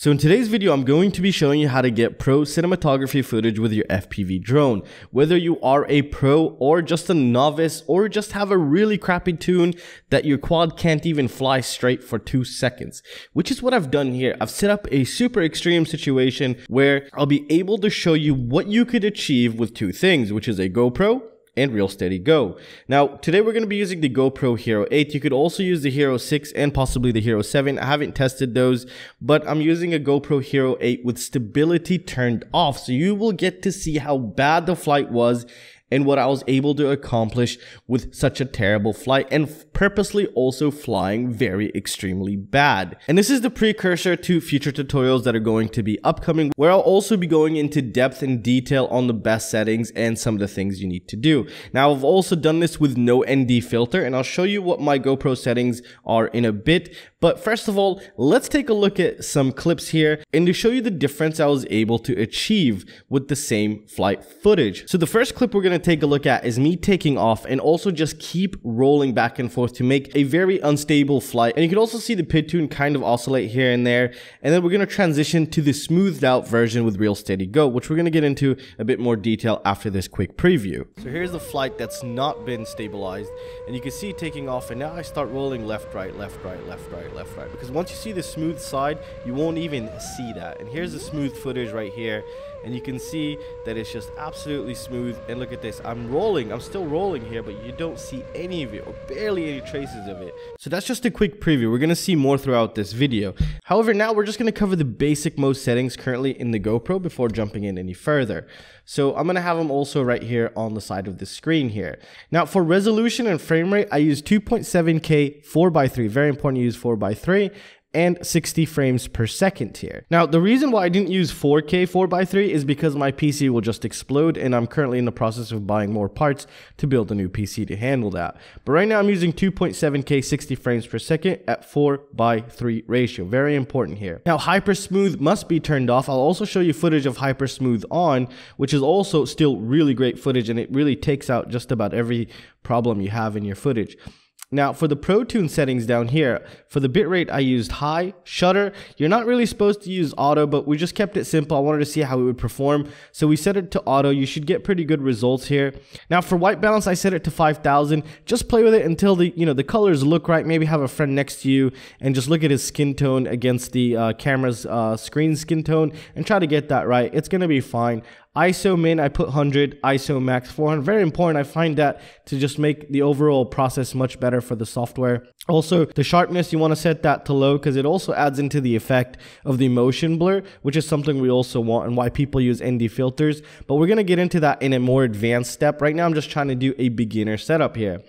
So in today's video, I'm going to be showing you how to get pro cinematography footage with your FPV drone. Whether you are a pro or just a novice or just have a really crappy tune that your quad can't even fly straight for two seconds, which is what I've done here. I've set up a super extreme situation where I'll be able to show you what you could achieve with two things, which is a GoPro and ReelSteady Go. Now, today we're going to be using the GoPro Hero 8. You could also use the Hero 6 and possibly the Hero 7. I haven't tested those, but I'm using a GoPro Hero 8 with stability turned off. So you will get to see how bad the flight was and what I was able to accomplish with such a terrible flight and purposely also flying very extremely bad. And this is the precursor to future tutorials that are going to be upcoming where I'll also be going into depth and detail on the best settings and some of the things you need to do. Now I've also done this with no ND filter and I'll show you what my GoPro settings are in a bit. But first of all, let's take a look at some clips here and to show you the difference I was able to achieve with the same flight footage. So the first clip we're going to take a look at is me taking off and also just keep rolling back and forth to make a very unstable flight. And you can also see the PID tune kind of oscillate here and there. And then we're going to transition to the smoothed out version with ReelSteady Go, which we're going to get into a bit more detail after this quick preview. So here's the flight that's not been stabilized. And you can see taking off and now I start rolling left, right, left, right, left, right, left, right. Because once you see the smooth side, you won't even see that. And here's the smooth footage right here. And you can see that it's just absolutely smooth. And look at this. I'm rolling. I'm still rolling here but you don't see any of it or barely any traces of it. So that's just a quick preview. We're going to see more throughout this video. However now we're just going to cover the basic most settings currently in the gopro before jumping in any further. So i'm going to have them also right here on the side of the screen here. Now for resolution and frame rate i use 2.7k 4x3 very important to use 4x3 and 60 frames per second here. Now, the reason why I didn't use 4K 4x3 is because my PC will just explode and I'm currently in the process of buying more parts to build a new PC to handle that. But right now I'm using 2.7K 60 frames per second at 4x3 ratio. Very important here. Now, Hyper Smooth must be turned off. I'll also show you footage of Hyper Smooth on, which is also still really great footage and it really takes out just about every problem you have in your footage. Now for the ProTune settings down here, for the bitrate I used high, shutter. You're not really supposed to use auto, but we just kept it simple. I wanted to see how it would perform. So we set it to auto. You should get pretty good results here. Now for white balance, I set it to 5000. Just play with it until the, you know, the colors look right. Maybe have a friend next to you and just look at his skin tone against the uh, camera's uh, screen skin tone and try to get that right. It's going to be fine. ISO min, I put 100, ISO max 400. Very important. I find that to just make the overall process much better for the software. Also, the sharpness, you want to set that to low because it also adds into the effect of the motion blur, which is something we also want and why people use ND filters. But we're going to get into that in a more advanced step. Right now, I'm just trying to do a beginner setup here.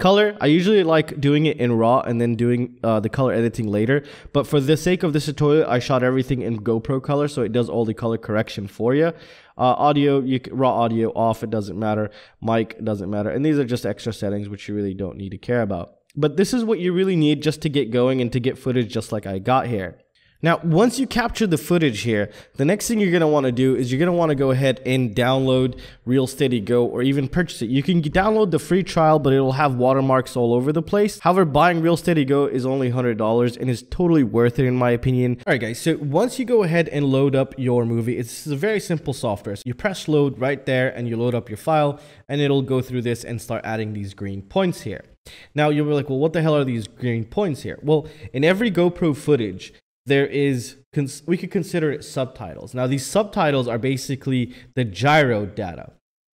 Color, I usually like doing it in RAW and then doing uh, the color editing later. But for the sake of this tutorial, I shot everything in GoPro color, so it does all the color correction for you. Uh, audio, you raw audio off, it doesn't matter. Mic doesn't matter. And these are just extra settings which you really don't need to care about. But this is what you really need just to get going and to get footage just like I got here. Now, once you capture the footage here, the next thing you're going to want to do is you're going to want to go ahead and download ReelSteady Go or even purchase it. You can download the free trial, but it'll have watermarks all over the place. However, buying ReelSteady Go is only $100 and is totally worth it in my opinion. All right, guys, so once you go ahead and load up your movie, it's a very simple software. So you press load right there and you load up your file and it'll go through this and start adding these green points here. Now you'll be like, well, what the hell are these green points here? Well, in every GoPro footage, there is we could consider it subtitles. Now these subtitles are basically the gyro data.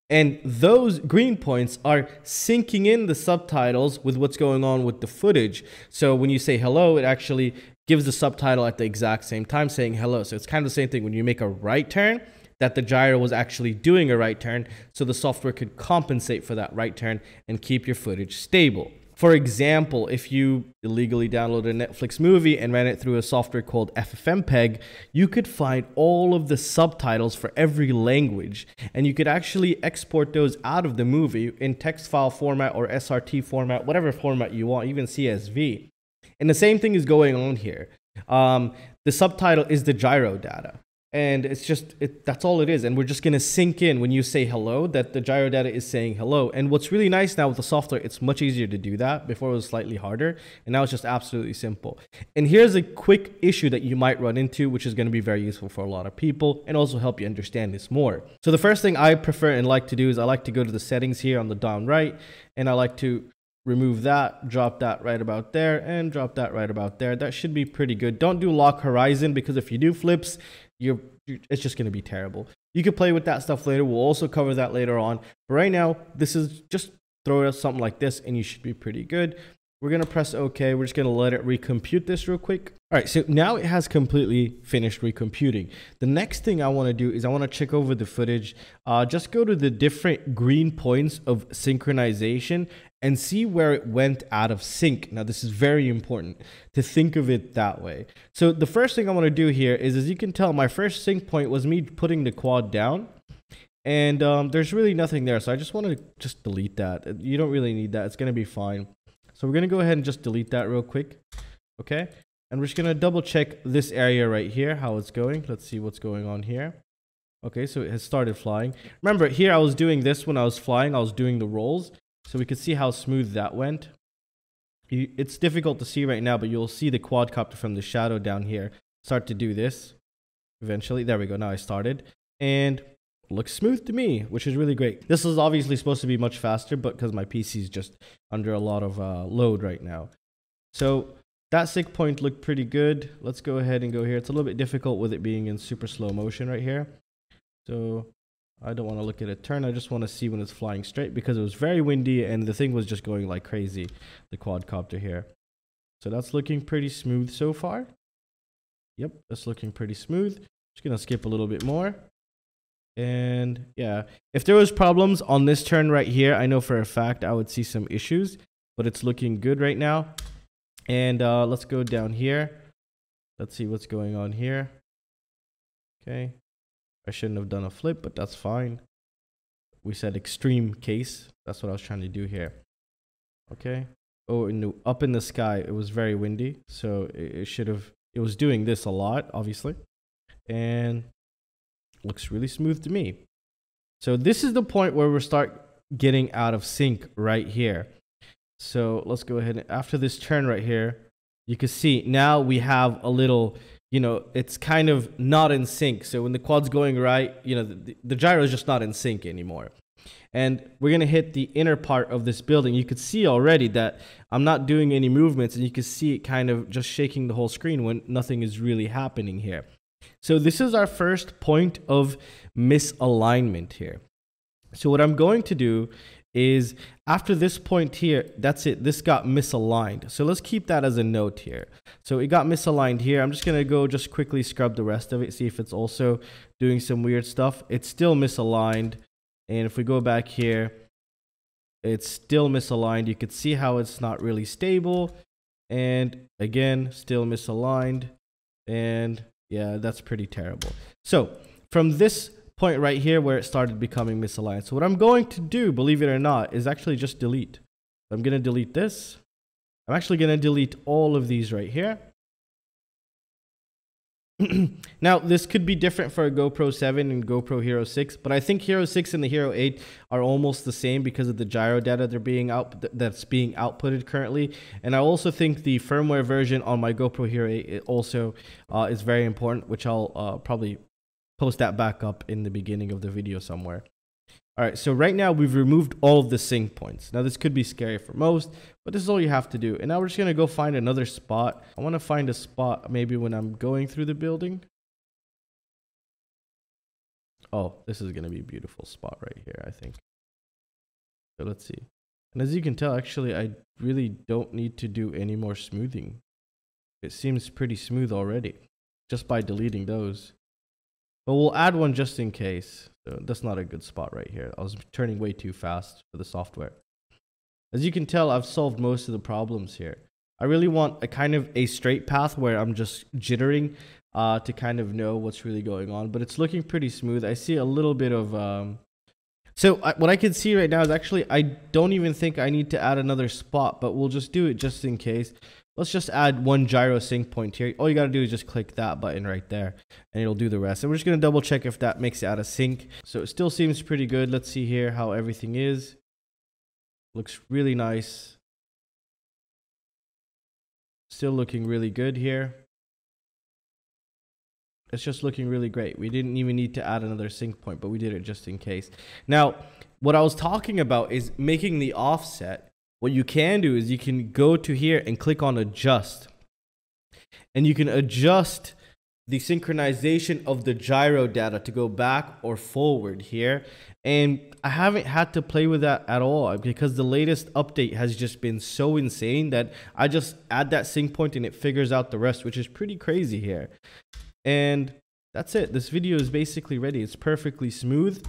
And those green points are syncing in the subtitles with what's going on with the footage. So when you say hello, it actually gives the subtitle at the exact same time saying hello. So it's kind of the same thing when you make a right turn, that the gyro was actually doing a right turn. So the software could compensate for that right turn and keep your footage stable. For example, if you illegally downloaded a Netflix movie and ran it through a software called FFmpeg, you could find all of the subtitles for every language, and you could actually export those out of the movie in text file format or SRT format, whatever format you want, even CSV. And the same thing is going on here. Um, the subtitle is the gyro data. And it's just it, that's all it is. And we're just going to sync in when you say hello that the gyro data is saying hello. And what's really nice now with the software it's much easier to do that. Before it was slightly harder and now it's just absolutely simple. And here's a quick issue that you might run into which is going to be very useful for a lot of people and also help you understand this more. So the first thing i prefer and like to do is i like to go to the settings here on the down right and i like to remove that, drop that right about there, and drop that right about there. That should be pretty good. Don't do lock horizon because if you do flips, you're, you're it's just going to be terrible. You can play with that stuff later. We'll also cover that later on. But right now, this is just throw out something like this and you should be pretty good. We're going to press OK. We're just going to let it recompute this real quick. All right, so now it has completely finished recomputing. The next thing I want to do is I want to check over the footage. Uh, just go to the different green points of synchronization and see where it went out of sync. Now, this is very important to think of it that way. So the first thing I want to do here is, as you can tell, my first sync point was me putting the quad down. And um, there's really nothing there. So I just want to just delete that. You don't really need that. It's going to be fine. So we're going to go ahead and just delete that real quick. Okay. And we're just going to double check this area right here, how it's going. Let's see what's going on here. Okay, so it has started flying. Remember, here I was doing this when I was flying. I was doing the rolls. So we could see how smooth that went. It's difficult to see right now, but you'll see the quadcopter from the shadow down here start to do this eventually. There we go. Now I started. And looks smooth to me, which is really great. This is obviously supposed to be much faster, but because my PC is just under a lot of uh, load right now. So that sync point looked pretty good. Let's go ahead and go here. It's a little bit difficult with it being in super slow motion right here. So I don't want to look at it turn. I just want to see when it's flying straight because it was very windy and the thing was just going like crazy, the quadcopter here. So that's looking pretty smooth so far. Yep, that's looking pretty smooth. Just going to skip a little bit more. And yeah, if there was problems on this turn right here, I know for a fact I would see some issues, but it's looking good right now. And uh, let's go down here. Let's see what's going on here. Okay, I shouldn't have done a flip, but that's fine. We said extreme case. That's what I was trying to do here. Okay. Oh, in the, up in the sky, it was very windy. So it, it should have, it was doing this a lot, obviously. And looks really smooth to me. So this is the point where we start getting out of sync right here. So let's go ahead and after this turn right here, you can see now we have a little you know, it's kind of not in sync. So when the quad's going right, you know, the, the gyro is just not in sync anymore. And we're going to hit the inner part of this building. You could see already that I'm not doing any movements and you can see it kind of just shaking the whole screen when nothing is really happening here. So this is our first point of misalignment here. So what I'm going to do is after this point here, that's it. This got misaligned. So let's keep that as a note here. So it got misaligned here. I'm just going to go just quickly scrub the rest of it, see if it's also doing some weird stuff. It's still misaligned. And if we go back here, it's still misaligned. You could see how it's not really stable. And again, still misaligned. And yeah, that's pretty terrible. So from this point right here where it started becoming misaligned. So what I'm going to do, believe it or not, is actually just delete. I'm going to delete this. I'm actually going to delete all of these right here. now, this could be different for a GoPro 7 and GoPro Hero 6, but I think Hero 6 and the Hero 8 are almost the same because of the gyro data they're being out that's being outputted currently. And I also think the firmware version on my GoPro Hero 8 also uh, is very important, which I'll uh, probably post that back up in the beginning of the video somewhere. All right, so right now we've removed all of the sync points. Now this could be scary for most, but this is all you have to do. And now we're just gonna go find another spot. I wanna find a spot maybe when I'm going through the building. Oh, this is gonna be a beautiful spot right here, I think. So let's see. And as you can tell, actually, I really don't need to do any more smoothing. It seems pretty smooth already, just by deleting those. But we'll add one just in case. So that's not a good spot right here. I was turning way too fast for the software. As you can tell, I've solved most of the problems here. I really want a kind of a straight path where I'm just jittering uh, to kind of know what's really going on. But it's looking pretty smooth. I see a little bit of... Um... So I, what I can see right now is actually I don't even think I need to add another spot, but we'll just do it just in case. Let's just add one gyro sync point here. All you got to do is just click that button right there and it'll do the rest. And we're just going to double check if that makes it out of sync. So it still seems pretty good. Let's see here how everything is. Looks really nice. Still looking really good here. It's just looking really great. We didn't even need to add another sync point, but we did it just in case. Now, what I was talking about is making the offset. What you can do is you can go to here and click on adjust. And you can adjust the synchronization of the gyro data to go back or forward here. And I haven't had to play with that at all because the latest update has just been so insane that I just add that sync point and it figures out the rest, which is pretty crazy here. And that's it. This video is basically ready. It's perfectly smooth.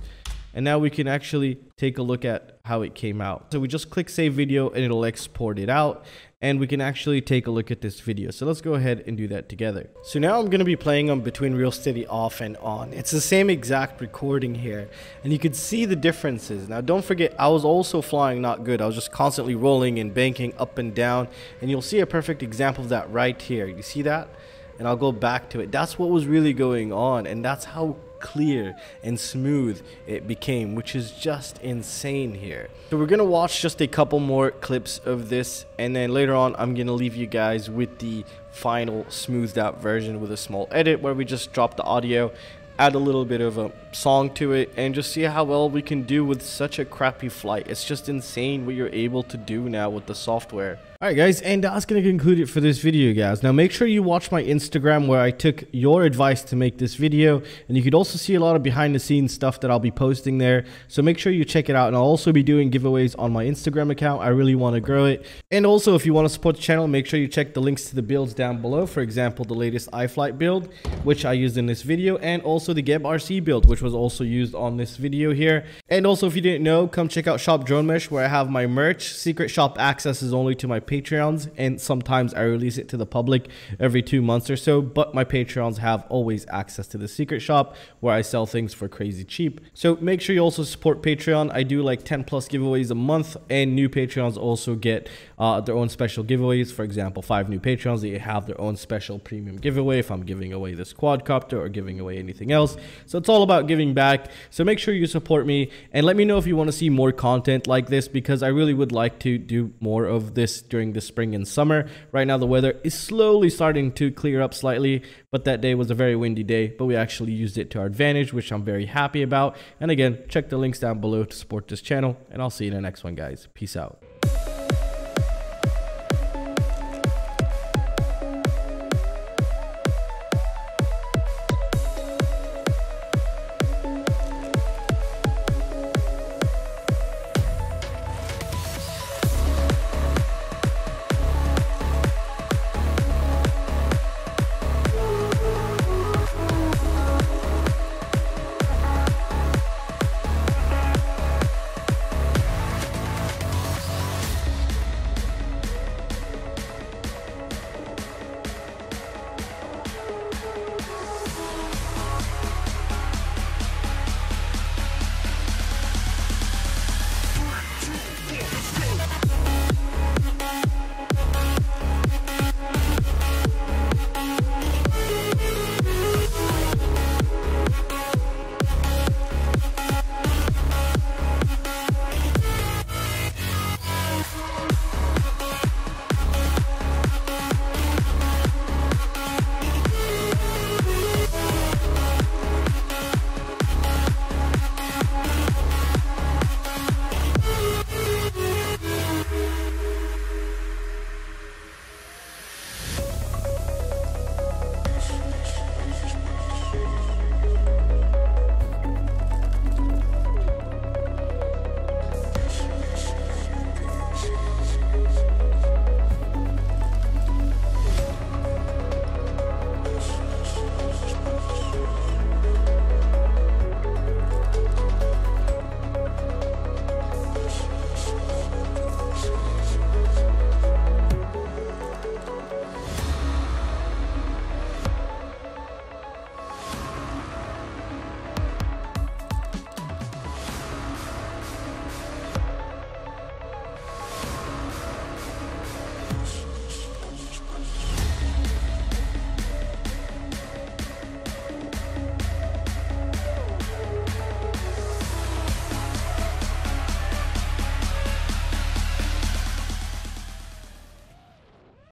And now we can actually take a look at how it came out. So we just click save video and it'll export it out and we can actually take a look at this video. So let's go ahead and do that together. So now I'm going to be playing them between ReelSteady off and on. It's the same exact recording here and you can see the differences. Now don't forget I was also flying not good. I was just constantly rolling and banking up and down and you'll see a perfect example of that right here. You see that? and I'll go back to it. That's what was really going on, and that's how clear and smooth it became, which is just insane here. So we're gonna watch just a couple more clips of this, and then later on, I'm gonna leave you guys with the final smoothed out version with a small edit where we just drop the audio add a little bit of a song to it and just see how well we can do with such a crappy flight. It's just insane what you're able to do now with the software. Alright guys, and that's going to conclude it for this video guys. Now make sure you watch my Instagram where I took your advice to make this video. And you could also see a lot of behind the scenes stuff that I'll be posting there. So make sure you check it out. And I'll also be doing giveaways on my Instagram account. I really want to grow it. And also if you want to support the channel, make sure you check the links to the builds down below. For example, the latest iFlight build, which I used in this video. And also the GEPRC build, which was also used on this video here. And also if you didn't know, come check out Shop Drone Mesh where I have my merch. Secret shop access is only to my Patreons, and sometimes I release it to the public every two months or so. But my Patreons have always access to the secret shop where I sell things for crazy cheap. So make sure you also support Patreon. I do like 10 plus giveaways a month, and new Patreons also get uh, their own special giveaways. For example, five new Patreons, they have their own special premium giveaway if I'm giving away this quadcopter or giving away anything else. So it's all about giving back. So make sure you support me and let me know if you want to see more content like this because I really would like to do more of this during the spring and summer. Right now, the weather is slowly starting to clear up slightly, but that day was a very windy day, but we actually used it to our advantage, which I'm very happy about. And again, check the links down below to support this channel, and I'll see you in the next one, guys. Peace out.